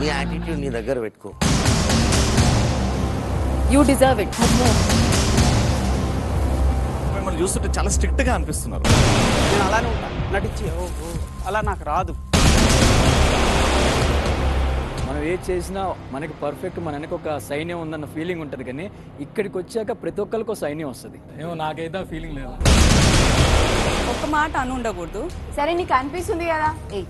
నీ యాటిట్యూడ్ నీ దగ్గర పెట్టుకో. యూ డిజర్వ్ ఇట్ మిమ్మల్ని చూస్తుంటే చాలా స్ట్రిక్ట్గా అనిపిస్తున్నారు. నేను అలానే ఉంటా. నటించి ఓ ఓ, అలా నాకు రాదు. మనం ఏది చేసినా మనకి పర్ఫెక్ట్ మన వెనక ఒక సైన్యం ఉందన్న ఫీలింగ్ ఉంటుంది కానీ ఇక్కడికి వచ్చాక ప్రతి ఒక్కరికి ఒక సైన్యం వస్తుంది. ఏమో నాకైతే ఆ ఫీలింగ్ లేదు. ఒక్క మాట అని ఉండకూడదు సరే నీకు అనిపిస్తుంది కదా? ఏ